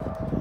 you